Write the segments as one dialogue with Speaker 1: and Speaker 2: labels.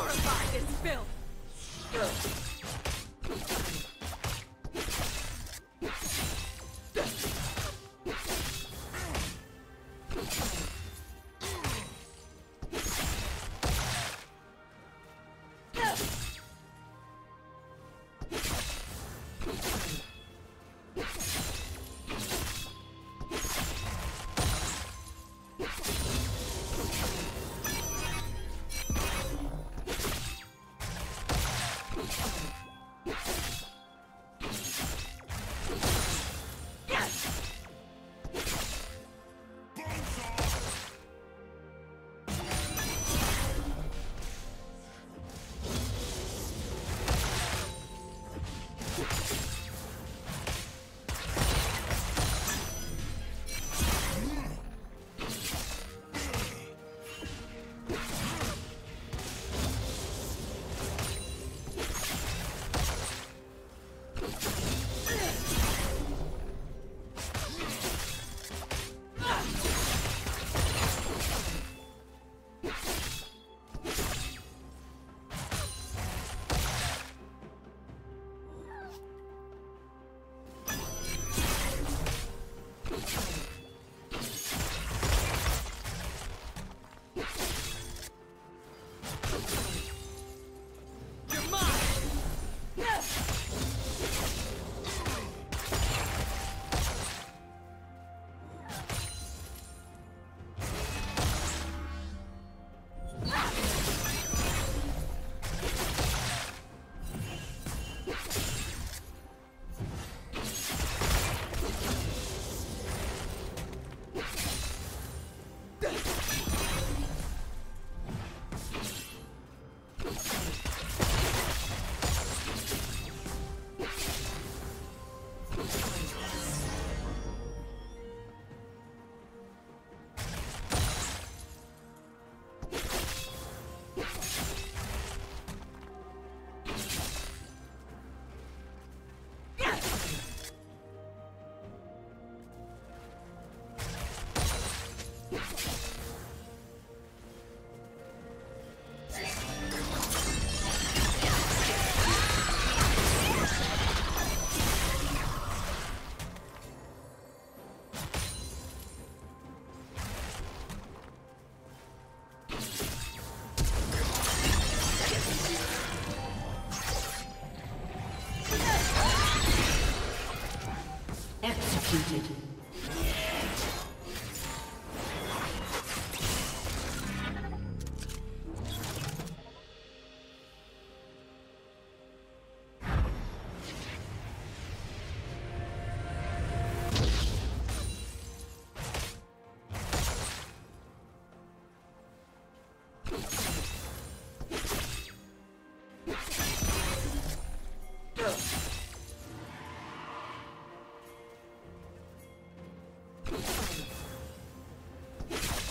Speaker 1: Purify this filth!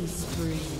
Speaker 2: Killing spree.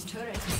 Speaker 2: team's turret has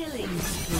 Speaker 2: Killing spree.